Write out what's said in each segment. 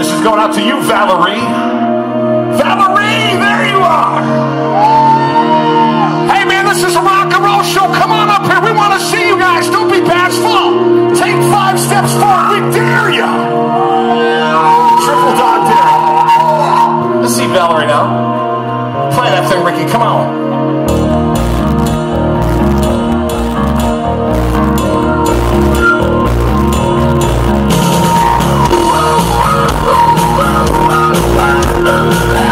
This is going out to you, Valerie.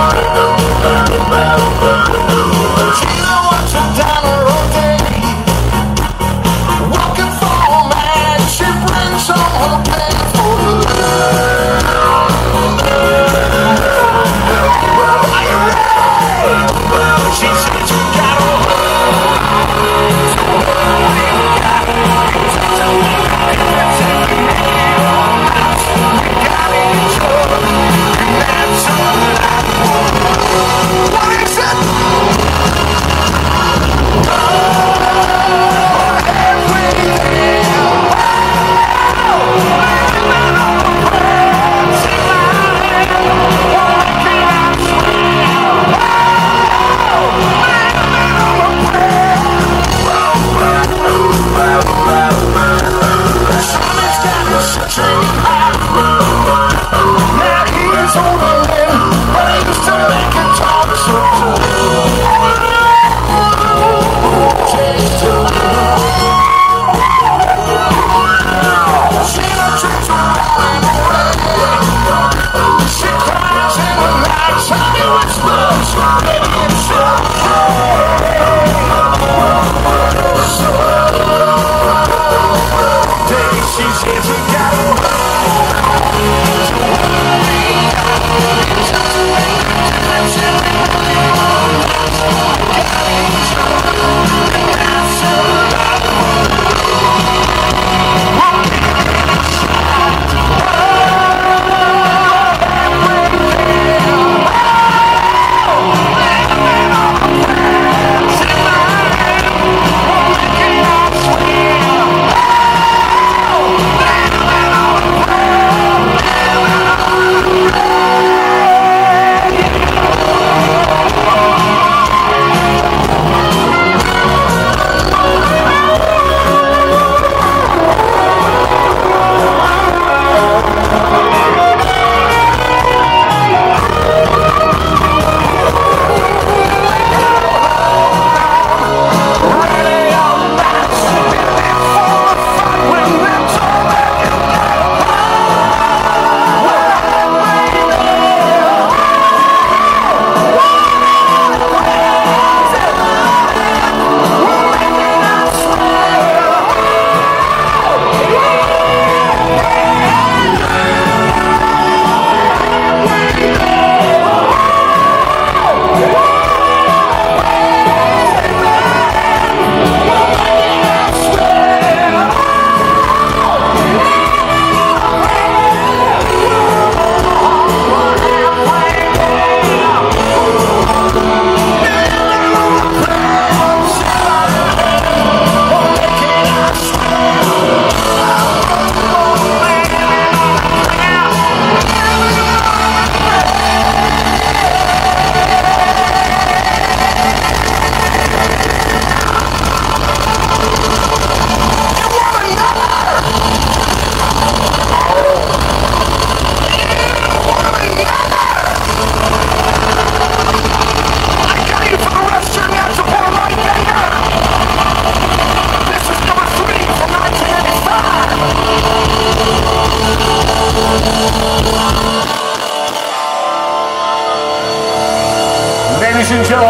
over, over, over, over.